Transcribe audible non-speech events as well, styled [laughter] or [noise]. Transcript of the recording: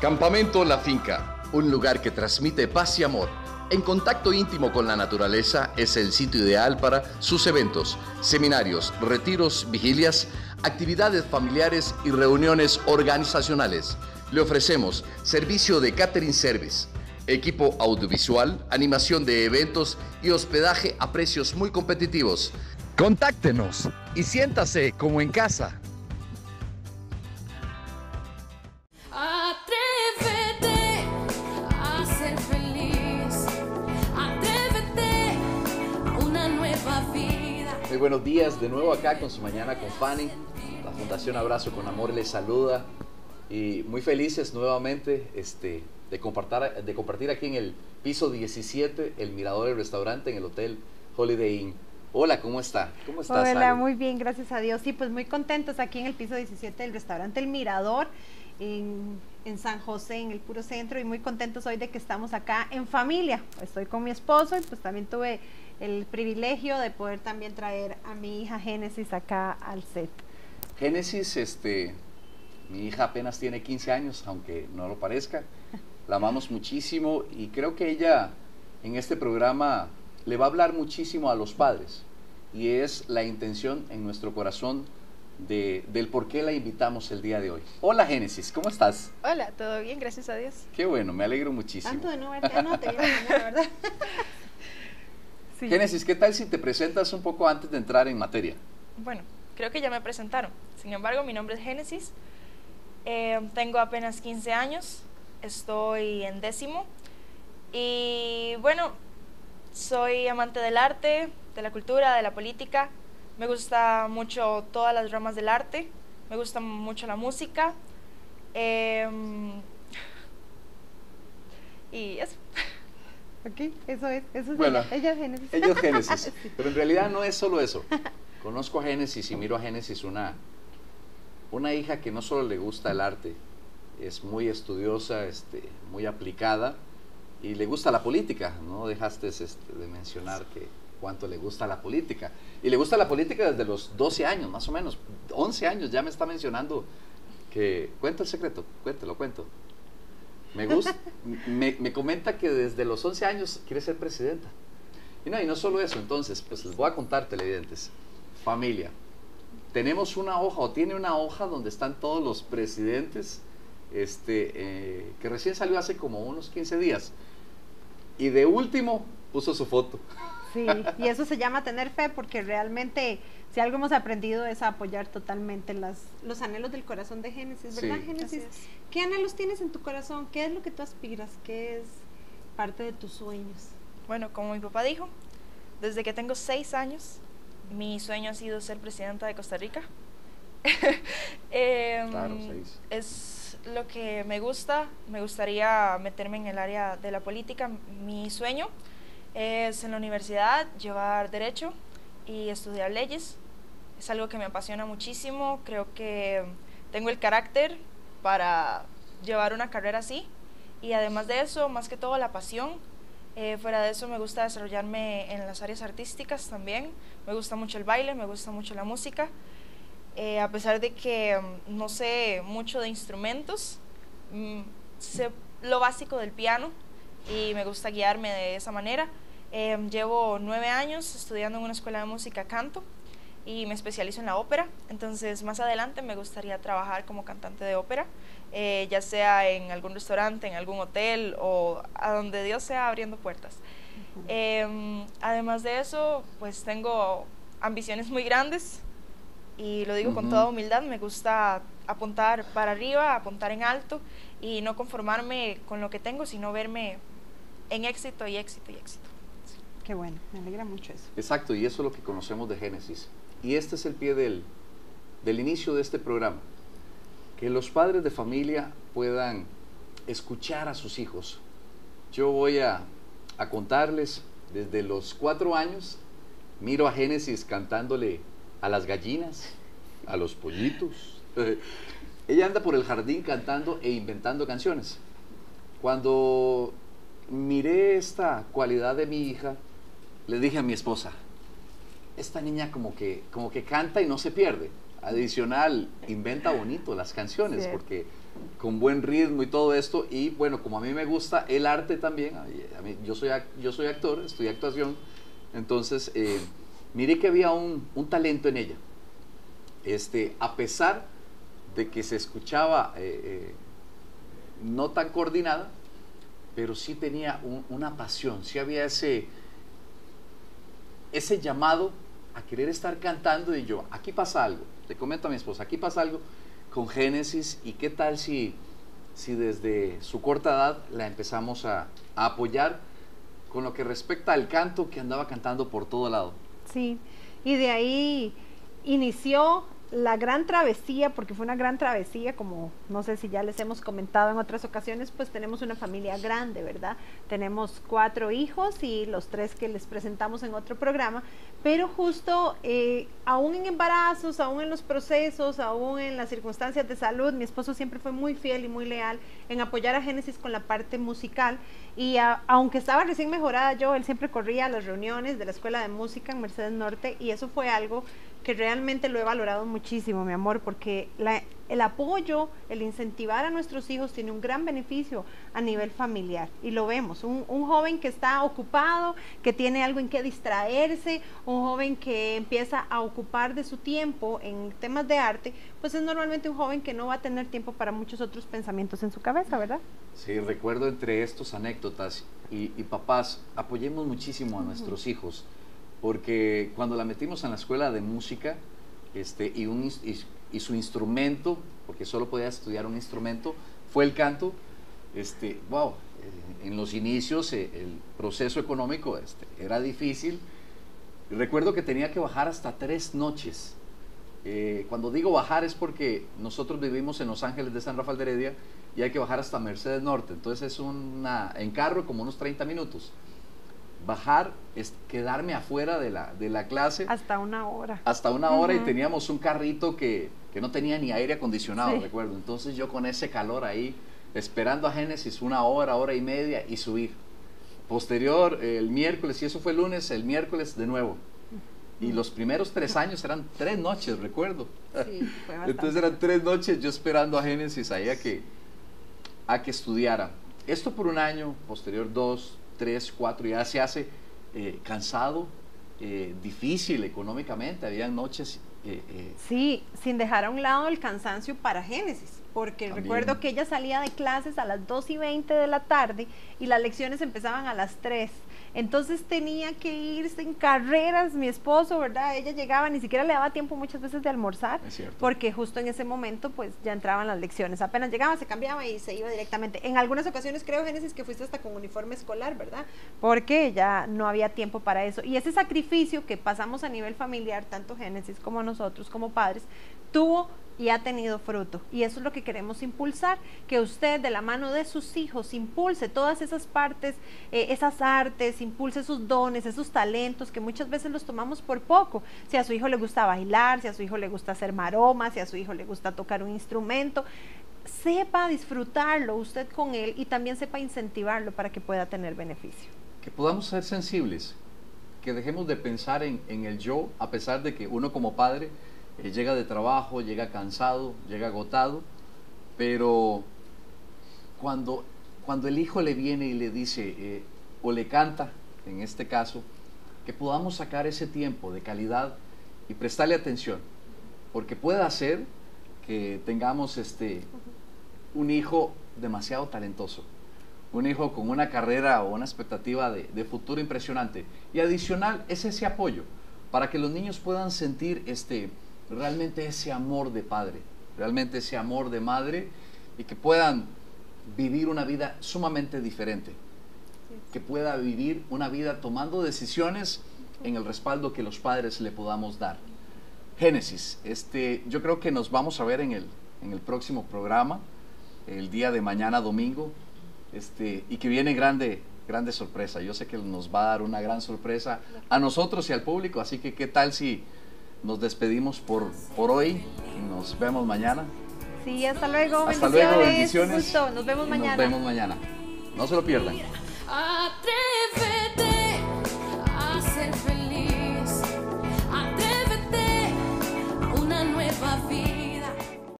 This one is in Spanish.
Campamento La Finca, un lugar que transmite paz y amor. En contacto íntimo con la naturaleza es el sitio ideal para sus eventos, seminarios, retiros, vigilias, actividades familiares y reuniones organizacionales. Le ofrecemos servicio de catering service, equipo audiovisual, animación de eventos y hospedaje a precios muy competitivos. Contáctenos y siéntase como en casa. Muy buenos días, de nuevo acá con su mañana con Fanny. La Fundación Abrazo con Amor les saluda y muy felices nuevamente este, de, compartir, de compartir aquí en el piso 17 el Mirador del Restaurante en el Hotel Holiday Inn. Hola, ¿cómo está? ¿Cómo estás? Hola, muy bien, gracias a Dios. Sí, pues muy contentos aquí en el piso 17 del restaurante El Mirador, en, en San José, en el puro centro, y muy contentos hoy de que estamos acá en familia. Estoy con mi esposo y pues también tuve el privilegio de poder también traer a mi hija Génesis acá al set. Génesis, este, mi hija apenas tiene 15 años, aunque no lo parezca. La amamos muchísimo y creo que ella en este programa le va a hablar muchísimo a los padres. Y es la intención en nuestro corazón de, del por qué la invitamos el día de hoy. Hola Génesis, ¿cómo estás? Hola, ¿todo bien? Gracias a Dios. Qué bueno, me alegro muchísimo. Tanto de no verte, ah, no te iba a ganar, ¿verdad? [laughs] Sí. Génesis, ¿qué tal si te presentas un poco antes de entrar en materia? Bueno, creo que ya me presentaron. Sin embargo, mi nombre es Génesis. Eh, tengo apenas 15 años. Estoy en décimo. Y bueno, soy amante del arte, de la cultura, de la política. Me gusta mucho todas las ramas del arte. Me gusta mucho la música. Eh, y eso. Ok, eso es, eso es Bueno, ella, ella es Génesis. Ella es Génesis. [laughs] Pero en realidad no es solo eso. Conozco a Génesis y miro a Génesis una, una hija que no solo le gusta el arte, es muy estudiosa, este, muy aplicada y le gusta la política. No dejaste este, de mencionar que cuánto le gusta la política. Y le gusta la política desde los 12 años, más o menos. 11 años ya me está mencionando que... Cuenta el secreto, cuéntelo, cuento. Me gusta, [laughs] me, me comenta que desde los 11 años quiere ser presidenta. Y no, y no solo eso, entonces, pues les voy a contar, televidentes. Familia, tenemos una hoja, o tiene una hoja donde están todos los presidentes, este, eh, que recién salió hace como unos 15 días. Y de último puso su foto. Sí, y eso se llama tener fe porque realmente si algo hemos aprendido es a apoyar totalmente las, los anhelos del corazón de Génesis, ¿verdad Sí. Génesis? ¿Qué anhelos tienes en tu corazón? ¿Qué es lo que tú aspiras? ¿Qué es parte de tus sueños? Bueno, como mi papá dijo, desde que tengo seis años, mi sueño ha sido ser presidenta de Costa Rica. [laughs] Em, Claro, seis. Es lo que me gusta. Me gustaría meterme en el área de la política. Mi sueño es en la universidad llevar derecho y estudiar leyes. Es algo que me apasiona muchísimo. Creo que tengo el carácter para llevar una carrera así. Y además de eso, más que todo la pasión. Eh, fuera de eso me gusta desarrollarme en las áreas artísticas también. Me gusta mucho el baile, me gusta mucho la música. Eh, a pesar de que mm, no sé mucho de instrumentos, mm, sé lo básico del piano y me gusta guiarme de esa manera. Eh, llevo nueve años estudiando en una escuela de música canto y me especializo en la ópera. Entonces, más adelante me gustaría trabajar como cantante de ópera, eh, ya sea en algún restaurante, en algún hotel o a donde Dios sea abriendo puertas. Eh, además de eso, pues tengo ambiciones muy grandes y lo digo con Ujú. toda humildad, me gusta apuntar para arriba, apuntar en alto y no conformarme con lo que tengo, sino verme en éxito y éxito y éxito. Qué bueno, me alegra mucho eso. Exacto, y eso es lo que conocemos de Génesis. Y este es el pie del, del inicio de este programa. Que los padres de familia puedan escuchar a sus hijos. Yo voy a, a contarles desde los cuatro años, miro a Génesis cantándole a las gallinas, a los pollitos. [laughs] Ella anda por el jardín cantando e inventando canciones. Cuando miré esta cualidad de mi hija, le dije a mi esposa, esta niña como que, como que canta y no se pierde. Adicional, inventa bonito las canciones, porque con buen ritmo y todo esto. Y bueno, como a mí me gusta el arte también, a mí- a mí- yo, soy, yo soy actor, estudié actuación, entonces eh, miré que había un, un talento en ella. Este, a pesar de que se escuchaba eh, eh, no tan coordinada, pero sí tenía un- una pasión, sí había ese, ese llamado a querer estar cantando y yo, aquí pasa algo, le comento a mi esposa, aquí pasa algo con Génesis y qué tal si, si desde su corta edad la empezamos a, a apoyar con lo que respecta al canto que andaba cantando por todo lado. Sí, y de ahí inició la gran travesía, porque fue una gran travesía, como no sé si ya les hemos comentado en otras ocasiones, pues tenemos una familia grande, ¿verdad? Tenemos cuatro hijos y los tres que les presentamos en otro programa, pero justo eh, aún en embarazos, aún en los procesos, aún en las circunstancias de salud, mi esposo siempre fue muy fiel y muy leal en apoyar a Génesis con la parte musical y aunque estaba recién mejorada yo, él siempre corría a las reuniones de la Escuela de Música en Mercedes Norte y eso fue algo que realmente lo he valorado muchísimo, mi amor, porque la- el apoyo, el incentivar a nuestros hijos tiene un gran beneficio a nivel familiar y lo vemos. Un, un joven que está ocupado, que tiene algo en que distraerse, un joven que empieza a ocupar de su tiempo en temas de arte, pues es normalmente un joven que no va a tener tiempo para muchos otros pensamientos en su cabeza, ¿verdad? Sí, recuerdo entre estos anécdotas y, y papás, apoyemos muchísimo a nuestros hijos, porque cuando la metimos en la escuela de música este, y, un, y, y su instrumento, porque solo podía estudiar un instrumento, fue el canto, este, wow, eh, en los inicios eh, el proceso económico este, era difícil. Recuerdo que tenía que bajar hasta tres noches eh, cuando digo bajar es porque nosotros vivimos en Los Ángeles de San Rafael de Heredia y hay que bajar hasta Mercedes Norte. Entonces es una, en carro como unos 30 minutos. Bajar es quedarme afuera de la, de la clase Hasta una hora. hasta una hora y teníamos un carrito que, que no tenía ni aire acondicionado, Sí. recuerdo. Entonces yo con ese calor ahí, esperando a Génesis una hora, hora y media y subir. Posterior, el miércoles, y eso fue el lunes, el miércoles de nuevo. Y los primeros tres años eran tres noches, recuerdo. Sí, [laughs] fue. Entonces eran tres noches yo esperando a Génesis ahí a que, a que estudiara. Esto por un año, posterior dos, tres, cuatro, ya se hace eh, cansado, eh, difícil económicamente. Habían noches... eh, eh, Sí, sin dejar a un lado el cansancio para Génesis, porque También. recuerdo que ella salía de clases a las 2 y 20 de la tarde y las lecciones empezaban a las 3. Entonces tenía que irse en carreras, mi esposo, ¿verdad? Ella llegaba, ni siquiera le daba tiempo muchas veces de almorzar, porque justo en ese momento pues ya entraban las lecciones. Apenas llegaba, se cambiaba y se iba directamente. En algunas ocasiones creo, Génesis, que fuiste hasta con uniforme escolar, ¿verdad? Porque ya no había tiempo para eso. Y ese sacrificio que pasamos a nivel familiar, tanto Génesis como nosotros como padres, tuvo y ha tenido fruto. Y eso es lo que queremos impulsar, que usted de la mano de sus hijos impulse todas esas partes, eh, esas artes, impulse esos dones, esos talentos que muchas veces los tomamos por poco. Si a su hijo le gusta bailar, si a su hijo le gusta hacer maromas, si a su hijo le gusta tocar un instrumento, sepa disfrutarlo usted con él y también sepa incentivarlo para que pueda tener beneficio. que podamos ser sensibles, que dejemos de pensar en, en el yo, a pesar de que uno como padre eh, llega de trabajo, llega cansado, llega agotado, pero cuando, cuando el hijo le viene y le dice, eh, o le canta, en este caso, que podamos sacar ese tiempo de calidad y prestarle atención, porque puede hacer que tengamos este, un hijo demasiado talentoso, un hijo con una carrera o una expectativa de, de futuro impresionante. Y adicional es ese apoyo para que los niños puedan sentir este, realmente ese amor de padre, realmente ese amor de madre y que puedan vivir una vida sumamente diferente, que pueda vivir una vida tomando decisiones en el respaldo que los padres le podamos dar. Génesis, este, yo creo que nos vamos a ver en el, en el próximo programa, el día de mañana domingo, este, y que viene grande, grande sorpresa. Yo sé que nos va a dar una gran sorpresa a nosotros y al público, así que qué tal si nos despedimos por, por hoy y nos vemos mañana. Sí, hasta luego. Hasta bendiciones. luego, bendiciones. Gusto. Nos vemos y mañana. Nos vemos mañana. No se lo pierdan.